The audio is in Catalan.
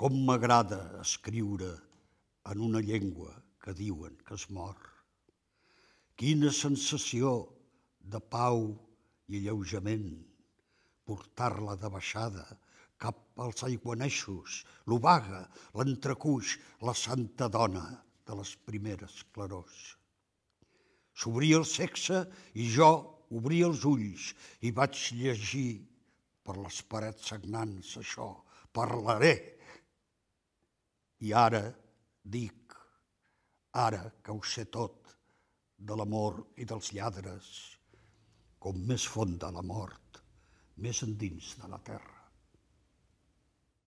Com m'agrada escriure en una llengua que diuen que es mor. Quina sensació de pau i alleujament portar-la de baixada cap als aiguaneixos, l'obaga, l'entrecuix, la santa dona de les primeres clarors. S'obria el sexe i jo obria els ulls i vaig llegir per les parets sagnants això, parlaré. I ara dic, ara que ho sé tot, de l'amor i dels lladres, com més fonda la mort, més endins de la terra.